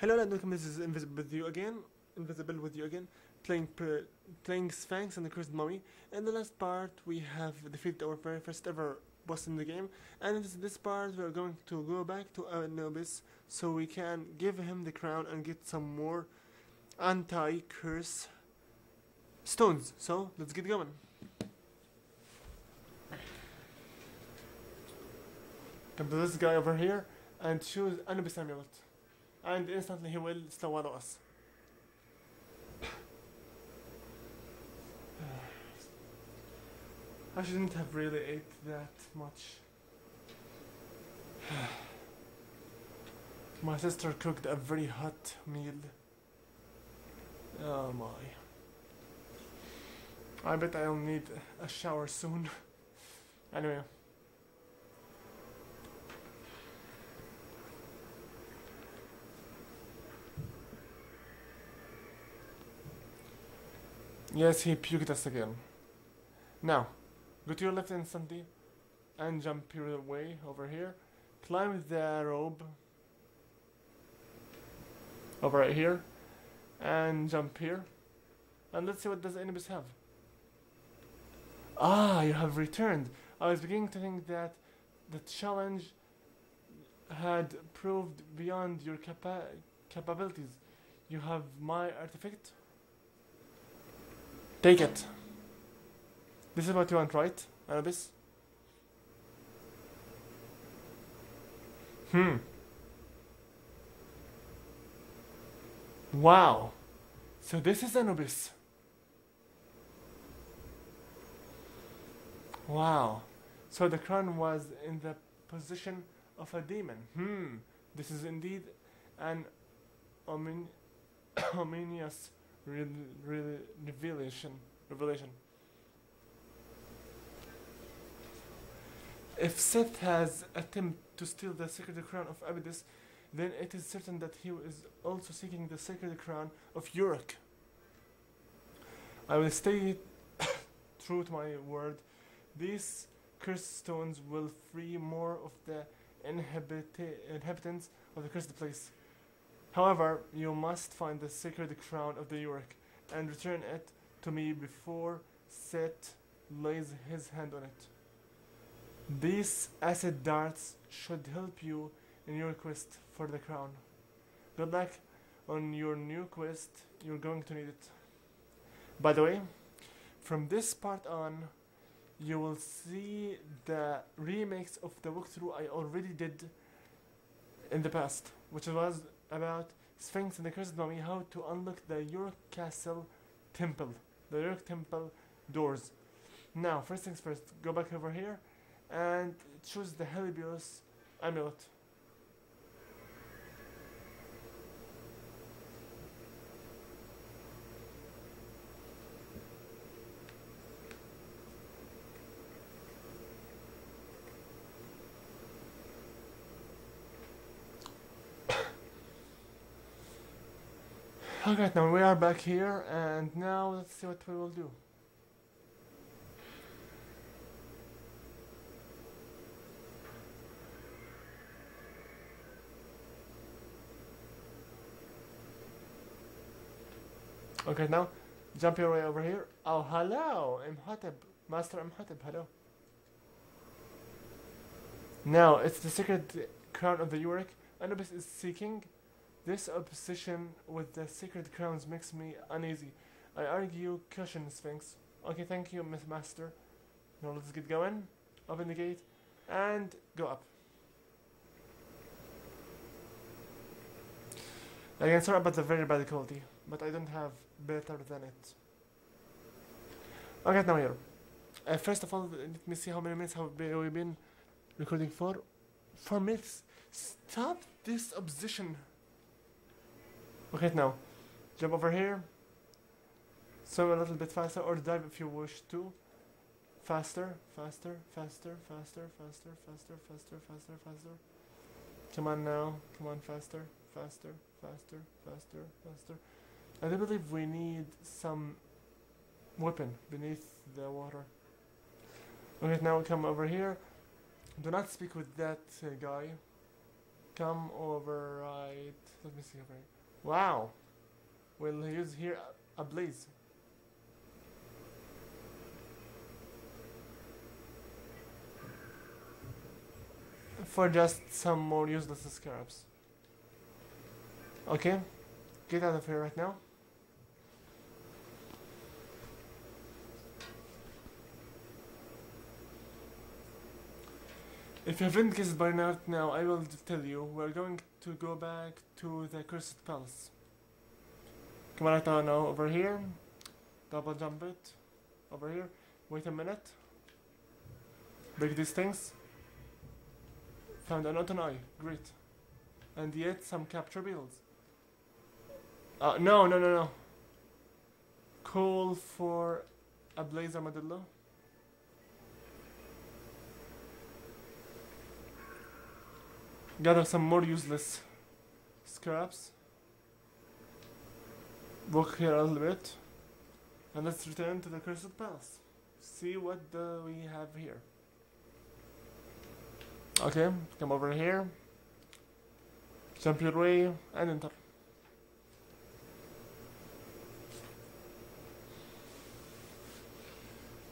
Hello and welcome. This is Invisible with you again. Invisible with you again. Playing playing Sphinx and the Cursed Mummy. In the last part, we have defeated our very first ever boss in the game, and in this, this part, we are going to go back to Anubis so we can give him the crown and get some more anti-curse stones. So let's get going. Come to this guy over here and choose Anubis amulet and instantly he will slow us. I shouldn't have really ate that much. my sister cooked a very hot meal. Oh my. I bet I'll need a shower soon. anyway. Yes, he puked us again. Now, go to your left instantly and jump your way over here. Climb the rope over right here and jump here. And let's see what does Anubis have. Ah, you have returned. I was beginning to think that the challenge had proved beyond your capa capabilities. You have my artifact Take it. This is what you want, right, Anubis? Hmm. Wow. So this is Anubis. Wow. So the crown was in the position of a demon. Hmm. This is indeed an omin ominous re re revelation. Revelation. If Seth has attempted to steal the sacred crown of Abydos, then it is certain that he is also seeking the sacred crown of Uruk. I will stay true to my word. These cursed stones will free more of the inhabita inhabitants of the cursed place. However, you must find the sacred crown of the Uruk and return it to me before Set lays his hand on it. These acid darts should help you in your quest for the crown. Good luck on your new quest, you're going to need it. By the way, from this part on, you will see the remix of the walkthrough I already did in the past, which was about Sphinx and the Cursed Mummy how to unlock the York Castle Temple, the York Temple doors. Now, first things first, go back over here and choose the Helios amulet. Okay, now we are back here, and now let's see what we will do. Okay, now jump your way over here. Oh, hello, Imhotep, Master Imhotep, hello. Now, it's the secret crown of the Uruk. Anubis is seeking this obsession with the sacred crowns makes me uneasy. I argue caution, Sphinx. Okay, thank you, Miss Master. Now let's get going. Open the gate and go up. Again, sorry about the very bad quality, but I don't have better than it. Okay, now here. Uh, first of all, let me see how many minutes have we we been recording for. Four minutes. Stop this obsession. Okay, now jump over here. Swim a little bit faster, or dive if you wish to. Faster, faster, faster, faster, faster, faster, faster, faster, faster. Come on now, come on, faster, faster, faster, faster, faster. I do believe we need some weapon beneath the water. Okay, now come over here. Do not speak with that uh, guy. Come over right. Let me see over here. Wow. We'll use here uh, a, a blaze. For just some more useless scarabs. Okay. Get out of here right now. If you haven't guessed by now I will tell you. We're going to go back to the Cursed Palace. Come on right now, now over here. Double jump it. Over here. Wait a minute. Break these things. Found an autumn eye. Great. And yet some Capture Beetles. Uh, no, no, no, no. Call for a blaze armadillo. Gather some more useless scraps. Walk here a little bit. And let's return to the Cursed Palace. See what do we have here. Okay, come over here. Jump your way and enter.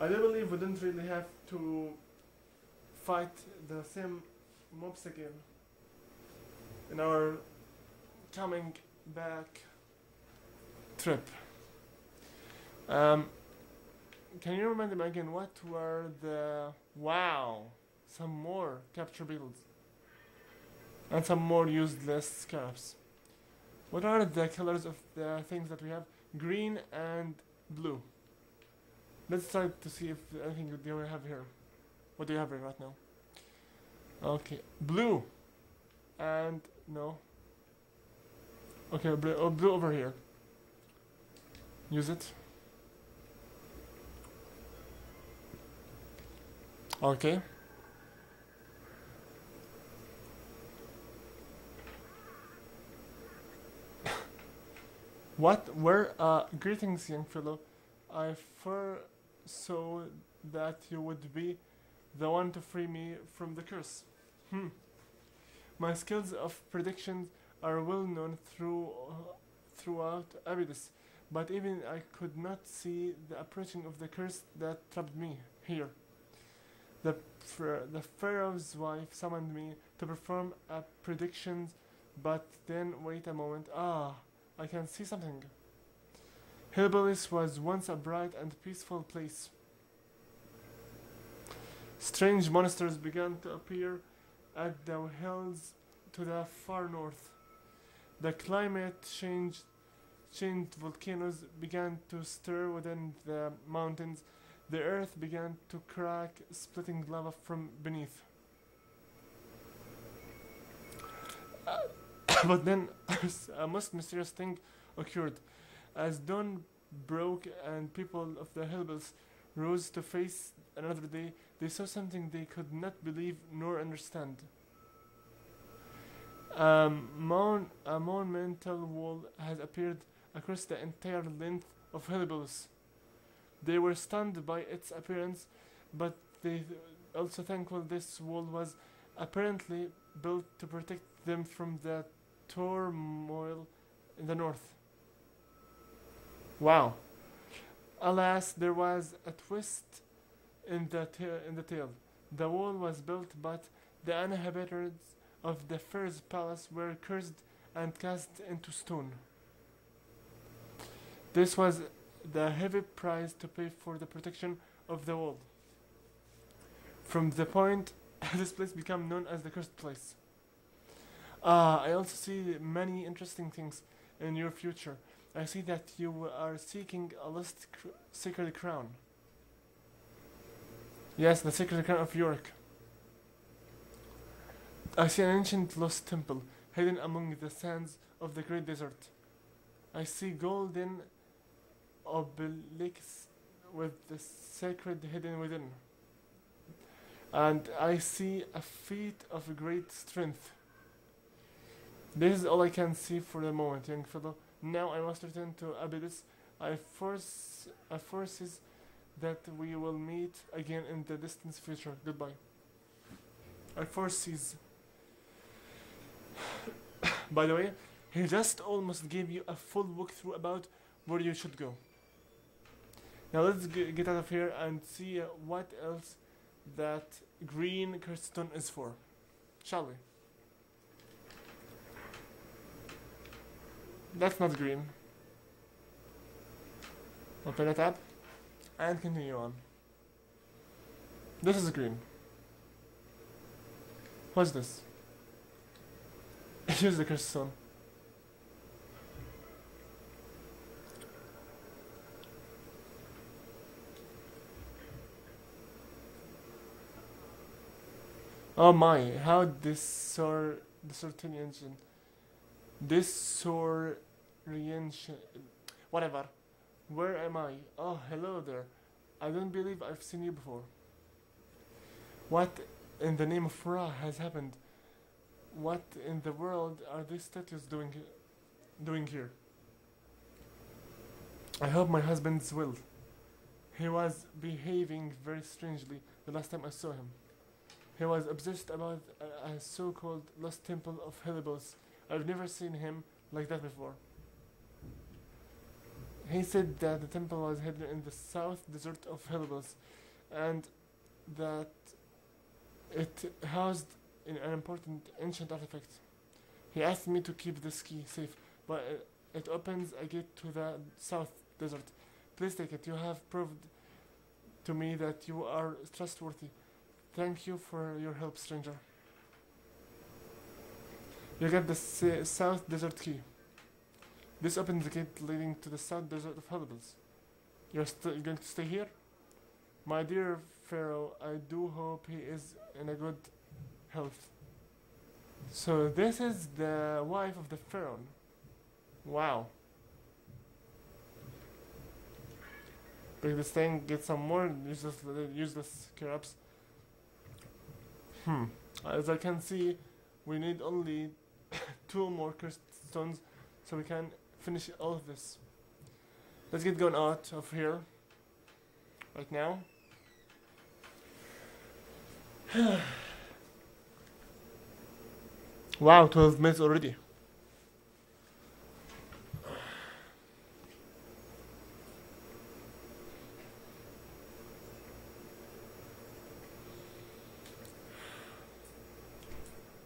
I do believe we didn't really have to fight the same mobs again in our coming back trip. Um, can you remind me again what were the wow? Some more Capture Beetles and some more useless scarabs. What are the colors of the things that we have? Green and blue. Let's try to see if anything do we have here. What do you have here right now? Okay, blue and no. Okay, blue, oh, blue over here. Use it. Okay. what were uh greetings young fellow i foresaw that you would be the one to free me from the curse hmm my skills of prediction are well known through, throughout Abydos, but even I could not see the approaching of the curse that trapped me here. The, the Pharaoh's wife summoned me to perform a prediction, but then wait a moment. Ah, I can see something. Heliopolis was once a bright and peaceful place. Strange monsters began to appear at the hills to the far north. The climate changed, changed volcanoes began to stir within the mountains. The earth began to crack, splitting lava from beneath. But then a most mysterious thing occurred. As dawn broke and people of the Heliopolis rose to face another day, they saw something they could not believe nor understand. Um, mon a monumental wall has appeared across the entire length of Heliopolis. They were stunned by its appearance, but they also thankful this wall was apparently built to protect them from the turmoil in the north. Wow. Alas, there was a twist in the, in the tale. The wall was built, but the inhabitants of the first palace were cursed and cast into stone. This was the heavy price to pay for the protection of the wall. From the point, this place became known as the cursed place. Ah, I also see many interesting things in your future. I see that you are seeking a lost cr sacred crown. Yes, the sacred crown of York. I see an ancient lost temple hidden among the sands of the great desert. I see golden obelisks with the sacred hidden within. And I see a feat of great strength. This is all I can see for the moment, young fellow. Now I must return to Abydos. I force I forces that we will meet again in the distant future. Goodbye. I foresees By the way, he just almost gave you a full walkthrough about where you should go. Now let's get out of here and see what else that green Kirstone is for. Shall we? That's not green. Open it up and continue on. This is green. What's this? Use the Kirstone. Oh my, how this sor disorientation disorientation whatever. Where am I? Oh hello there. I don't believe I've seen you before. What in the name of Ra has happened? What in the world are these statues doing doing here? I hope my husband's well. He was behaving very strangely the last time I saw him. He was obsessed about a, a so-called lost temple of Heliopolis. I've never seen him like that before. He said that the temple was hidden in the south desert of Heliopolis, and that it housed an an important ancient artifact. He asked me to keep this key safe, but it, it opens a gate to the south desert. Please take it. You have proved to me that you are trustworthy. Thank you for your help, stranger. You get the South Desert Key. This opens the gate leading to the South Desert of Heliopolis. You're still going to stay here? My dear Pharaoh, I do hope he is in a good health. So this is the wife of the Pharaoh. Wow. Break this thing, get some more useless, useless carrots. Hmm. As I can see, we need only two more cursed stones so we can finish all of this. Let's get going out of here. Right now. wow, 12 minutes already.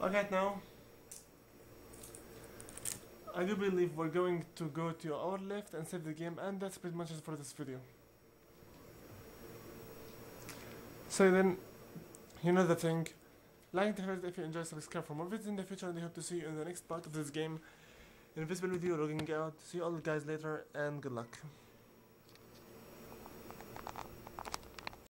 Okay, now. I do believe we're going to go to our left and save the game, and that's pretty much it for this video. So then, you know the thing. Like the video if you enjoy, subscribe for more videos in the future, and I hope to see you in the next part of this game. Invisible with you, logging out. See you all guys later, and good luck.